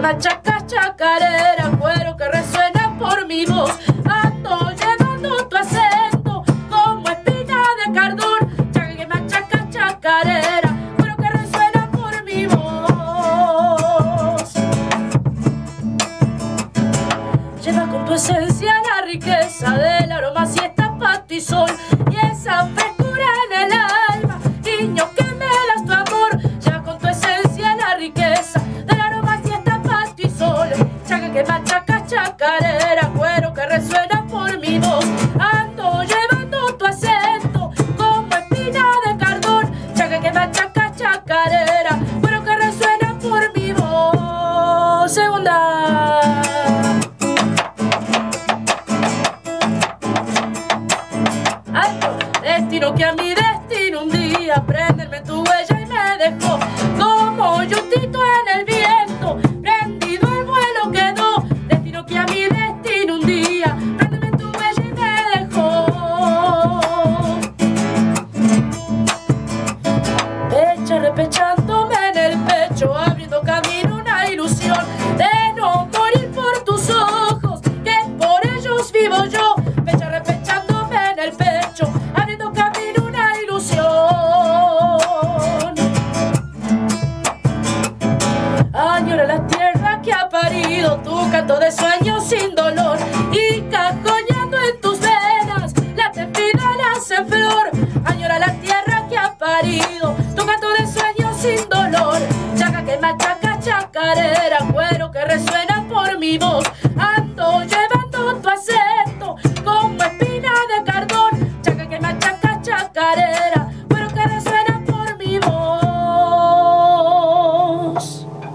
machaca chacarera, cuero que resuena por mi voz. Ando llevando tu acento como espina de cardón. Chaca que machaca chacarera, cuero que resuena por mi voz. Lleva con tu esencia la riqueza del aroma Alto, destino que a mi destino un día prenderme tu huella y me dejó Añora la tierra que ha parido tu canto de sueños sin dolor y cajoneando en tus venas la tempida nace flor. Añora la tierra que ha parido tu canto de sueños sin dolor.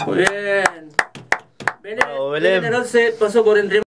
Muy bien. Belén, Bravo, Belén. Belén Arón se pasó por entre